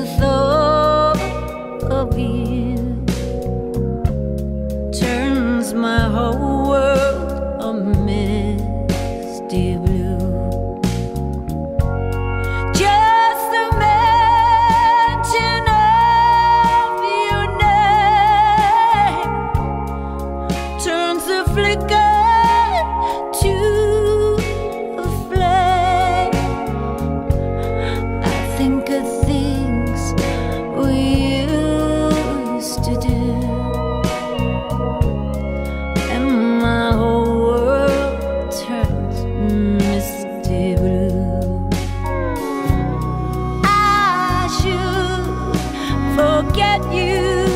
with of you. Forget you.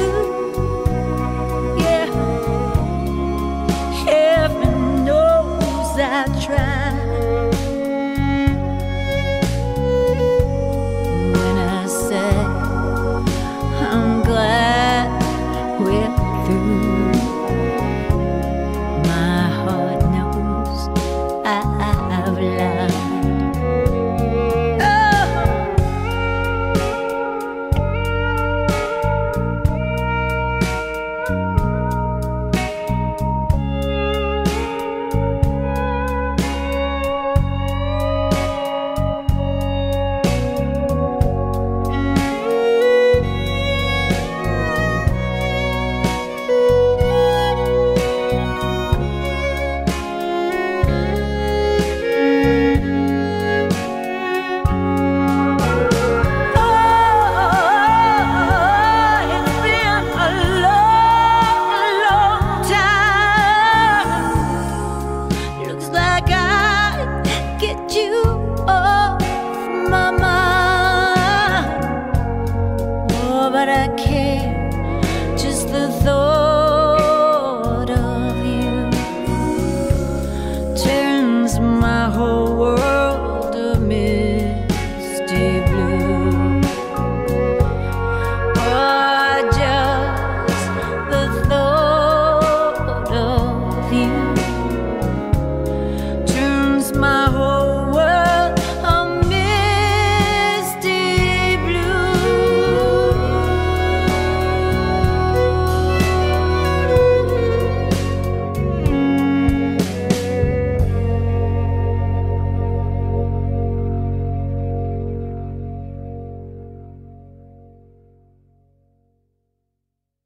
Mind.